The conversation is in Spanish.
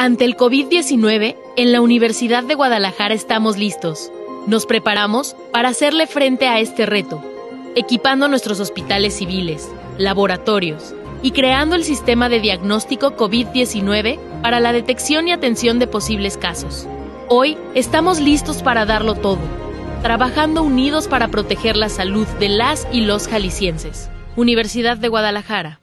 Ante el COVID-19, en la Universidad de Guadalajara estamos listos. Nos preparamos para hacerle frente a este reto, equipando nuestros hospitales civiles, laboratorios y creando el sistema de diagnóstico COVID-19 para la detección y atención de posibles casos. Hoy estamos listos para darlo todo, trabajando unidos para proteger la salud de las y los jaliscienses. Universidad de Guadalajara.